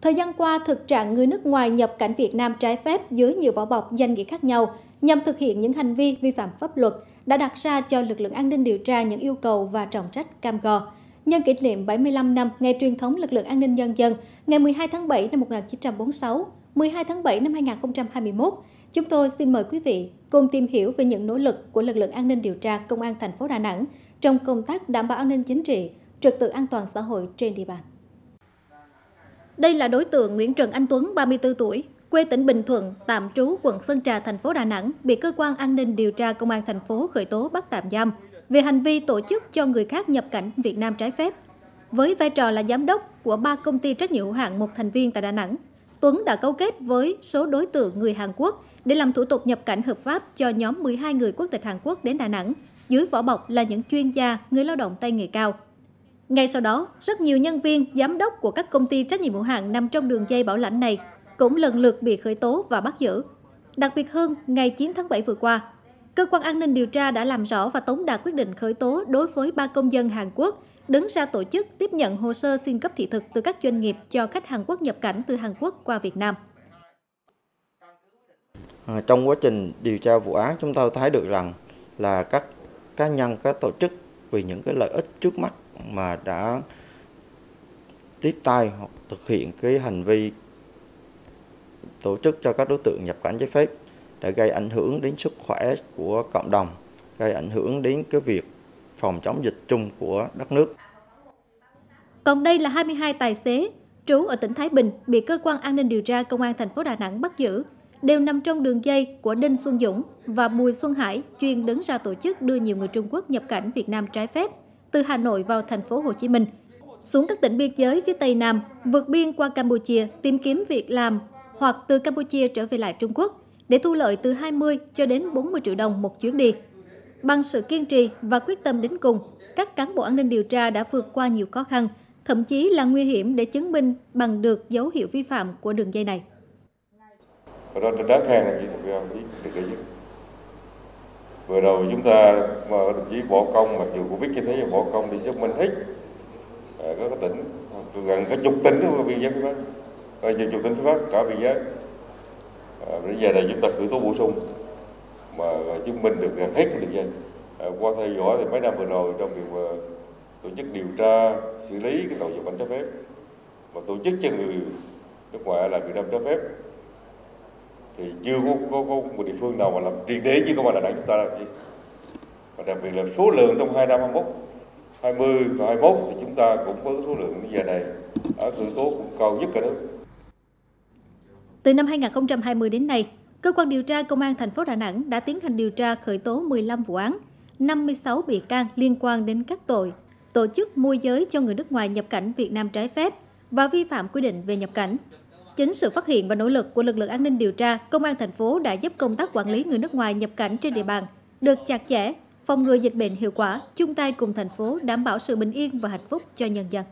Thời gian qua, thực trạng người nước ngoài nhập cảnh Việt Nam trái phép dưới nhiều vỏ bọc danh nghĩa khác nhau nhằm thực hiện những hành vi vi phạm pháp luật đã đặt ra cho lực lượng an ninh điều tra những yêu cầu và trọng trách cam go. Nhân kỷ niệm 75 năm ngày truyền thống lực lượng an ninh nhân dân, ngày 12 tháng 7 năm 1946, 12 tháng 7 năm 2021, chúng tôi xin mời quý vị cùng tìm hiểu về những nỗ lực của lực lượng an ninh điều tra Công an thành phố Đà Nẵng trong công tác đảm bảo an ninh chính trị, trật tự an toàn xã hội trên địa bàn. Đây là đối tượng Nguyễn Trần Anh Tuấn, 34 tuổi, quê tỉnh Bình Thuận, tạm trú quận Sơn Trà, thành phố Đà Nẵng, bị cơ quan an ninh điều tra công an thành phố khởi tố bắt tạm giam về hành vi tổ chức cho người khác nhập cảnh Việt Nam trái phép. Với vai trò là giám đốc của ba công ty trách nhiệm hữu hạn một thành viên tại Đà Nẵng, Tuấn đã cấu kết với số đối tượng người Hàn Quốc để làm thủ tục nhập cảnh hợp pháp cho nhóm 12 người quốc tịch Hàn Quốc đến Đà Nẵng, dưới vỏ bọc là những chuyên gia, người lao động tay nghề cao. Ngay sau đó, rất nhiều nhân viên, giám đốc của các công ty trách nhiệm hữu hạn nằm trong đường dây bảo lãnh này cũng lần lượt bị khởi tố và bắt giữ. Đặc biệt hơn, ngày 9 tháng 7 vừa qua, cơ quan an ninh điều tra đã làm rõ và tống đạt quyết định khởi tố đối với ba công dân Hàn Quốc đứng ra tổ chức tiếp nhận hồ sơ xin cấp thị thực từ các doanh nghiệp cho khách Hàn Quốc nhập cảnh từ Hàn Quốc qua Việt Nam. À, trong quá trình điều tra vụ án chúng tôi thấy được rằng là các cá nhân, các tổ chức vì những cái lợi ích trước mắt mà đã tiếp tay hoặc thực hiện cái hành vi tổ chức cho các đối tượng nhập cảnh trái phép đã gây ảnh hưởng đến sức khỏe của cộng đồng, gây ảnh hưởng đến cái việc phòng chống dịch chung của đất nước. Còn đây là 22 tài xế trú ở tỉnh Thái Bình bị cơ quan an ninh điều tra công an thành phố Đà Nẵng bắt giữ, đều nằm trong đường dây của Đinh Xuân Dũng và Bùi Xuân Hải chuyên đứng ra tổ chức đưa nhiều người Trung Quốc nhập cảnh Việt Nam trái phép từ Hà Nội vào thành phố Hồ Chí Minh xuống các tỉnh biên giới phía Tây Nam, vượt biên qua Campuchia tìm kiếm việc làm hoặc từ Campuchia trở về lại Trung Quốc để thu lợi từ 20 cho đến 40 triệu đồng một chuyến đi. Bằng sự kiên trì và quyết tâm đến cùng, các cán bộ an ninh điều tra đã vượt qua nhiều khó khăn, thậm chí là nguy hiểm để chứng minh bằng được dấu hiệu vi phạm của đường dây này. Đó đáng khen là gì được cái gì. Vừa đầu chúng ta mà đồng chí bỏ công mặc dù Covid như thế nhưng bỏ công đi xác minh hết ờ, à, các tỉnh gần cả chục tỉnh của biên giới phía Bắc, ờ, à, nhiều chục tỉnh phía Bắc cả biên giới. Ờ, à, bây giờ này chúng ta khử tố bổ sung mà chứng minh được gần hết cái đường dây. À, qua theo dõi thì mấy năm vừa rồi trong việc tổ chức điều tra xử lý cái tội nhập cảnh trái phép mà tổ chức cho người nước ngoài là Việt Nam trái phép thì chưa có, có, có một địa phương nào mà làm triệt đế như công an Đà Nẵng chúng ta làm gì? Và đặc biệt là số lượng trong hai năm 21 20 và 21 thì chúng ta cũng có số lượng như giờ này. Ở khởi tố cũng cao nhất cả nước. Từ năm 2020 đến nay, cơ quan điều tra công an thành phố Đà Nẵng đã tiến hành điều tra khởi tố 15 vụ án, 56 bị can liên quan đến các tội tổ chức môi giới cho người nước ngoài nhập cảnh Việt Nam trái phép và vi phạm quy định về nhập cảnh. Chính sự phát hiện và nỗ lực của lực lượng an ninh điều tra, công an thành phố đã giúp công tác quản lý người nước ngoài nhập cảnh trên địa bàn được chặt chẽ, phòng ngừa dịch bệnh hiệu quả, chung tay cùng thành phố đảm bảo sự bình yên và hạnh phúc cho nhân dân.